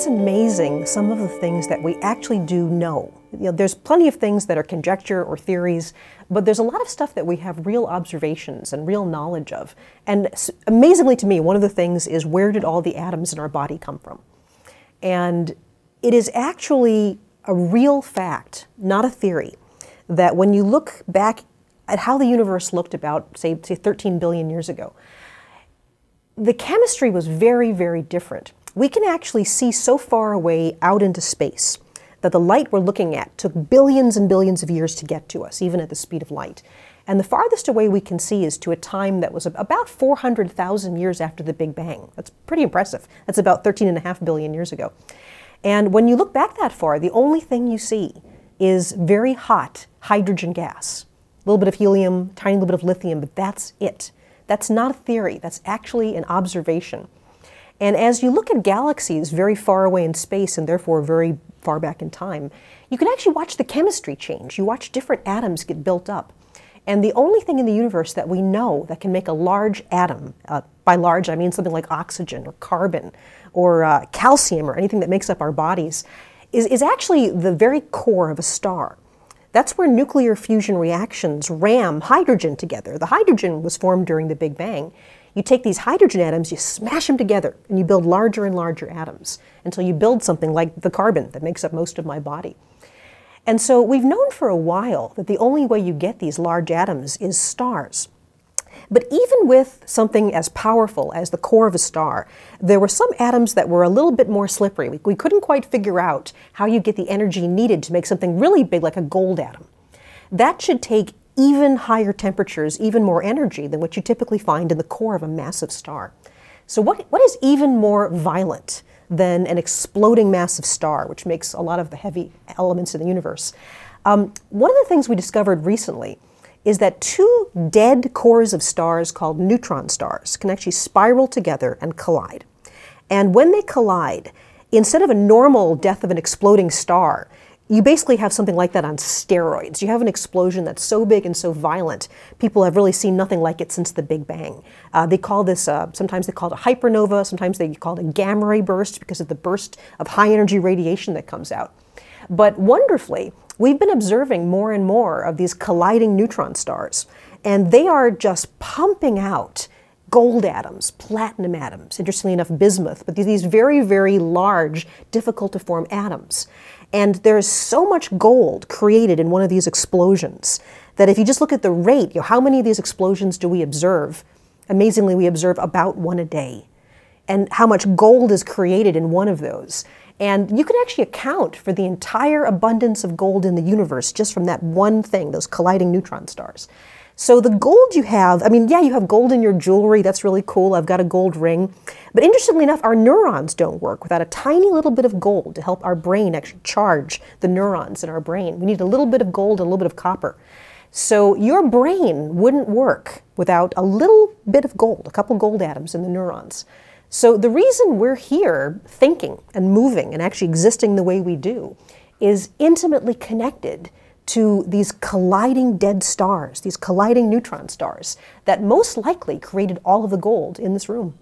it's amazing some of the things that we actually do know. You know, there's plenty of things that are conjecture or theories, but there's a lot of stuff that we have real observations and real knowledge of. And amazingly to me, one of the things is where did all the atoms in our body come from? And it is actually a real fact, not a theory, that when you look back at how the universe looked about, say, say 13 billion years ago, the chemistry was very, very different. We can actually see so far away out into space that the light we're looking at took billions and billions of years to get to us, even at the speed of light. And the farthest away we can see is to a time that was about 400,000 years after the Big Bang. That's pretty impressive. That's about 13.5 billion years ago. And when you look back that far, the only thing you see is very hot hydrogen gas. A little bit of helium, tiny little bit of lithium, but that's it. That's not a theory, that's actually an observation. And as you look at galaxies very far away in space and therefore very far back in time, you can actually watch the chemistry change. You watch different atoms get built up. And the only thing in the universe that we know that can make a large atom, uh, by large I mean something like oxygen or carbon or uh, calcium or anything that makes up our bodies, is, is actually the very core of a star. That's where nuclear fusion reactions ram hydrogen together. The hydrogen was formed during the Big Bang. You take these hydrogen atoms, you smash them together, and you build larger and larger atoms until you build something like the carbon that makes up most of my body. And so we've known for a while that the only way you get these large atoms is stars. But even with something as powerful as the core of a star, there were some atoms that were a little bit more slippery. We, we couldn't quite figure out how you get the energy needed to make something really big like a gold atom. That should take even higher temperatures, even more energy than what you typically find in the core of a massive star. So what, what is even more violent than an exploding massive star, which makes a lot of the heavy elements in the universe? Um, one of the things we discovered recently is that two dead cores of stars called neutron stars can actually spiral together and collide. And when they collide, instead of a normal death of an exploding star, you basically have something like that on steroids. You have an explosion that's so big and so violent, people have really seen nothing like it since the Big Bang. Uh, they call this, uh, sometimes they call it a hypernova, sometimes they call it a gamma ray burst because of the burst of high energy radiation that comes out. But wonderfully, we've been observing more and more of these colliding neutron stars, and they are just pumping out gold atoms, platinum atoms, interestingly enough, bismuth, but these very, very large, difficult to form atoms. And there's so much gold created in one of these explosions that if you just look at the rate, you know, how many of these explosions do we observe? Amazingly, we observe about one a day. And how much gold is created in one of those. And you can actually account for the entire abundance of gold in the universe just from that one thing, those colliding neutron stars. So the gold you have, I mean, yeah, you have gold in your jewelry. That's really cool. I've got a gold ring. But interestingly enough, our neurons don't work without a tiny little bit of gold to help our brain actually charge the neurons in our brain. We need a little bit of gold and a little bit of copper. So your brain wouldn't work without a little bit of gold, a couple gold atoms in the neurons. So the reason we're here thinking and moving and actually existing the way we do is intimately connected to these colliding dead stars, these colliding neutron stars that most likely created all of the gold in this room.